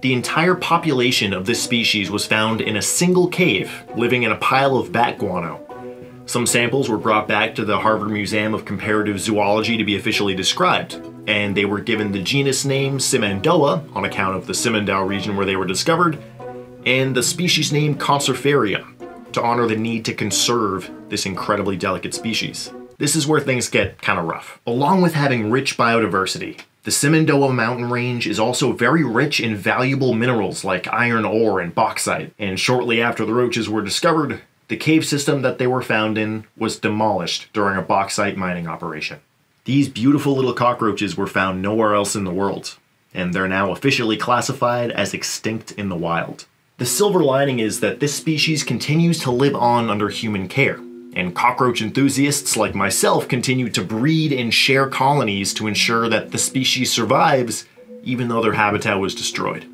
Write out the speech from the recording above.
The entire population of this species was found in a single cave, living in a pile of bat guano. Some samples were brought back to the Harvard Museum of Comparative Zoology to be officially described, and they were given the genus name Simandoa on account of the Simandou region where they were discovered, and the species name Conservaria to honor the need to conserve this incredibly delicate species. This is where things get kind of rough. Along with having rich biodiversity, the Simandou mountain range is also very rich in valuable minerals like iron ore and bauxite, and shortly after the roaches were discovered, the cave system that they were found in was demolished during a bauxite mining operation. These beautiful little cockroaches were found nowhere else in the world, and they're now officially classified as extinct in the wild. The silver lining is that this species continues to live on under human care, and cockroach enthusiasts like myself continue to breed and share colonies to ensure that the species survives even though their habitat was destroyed.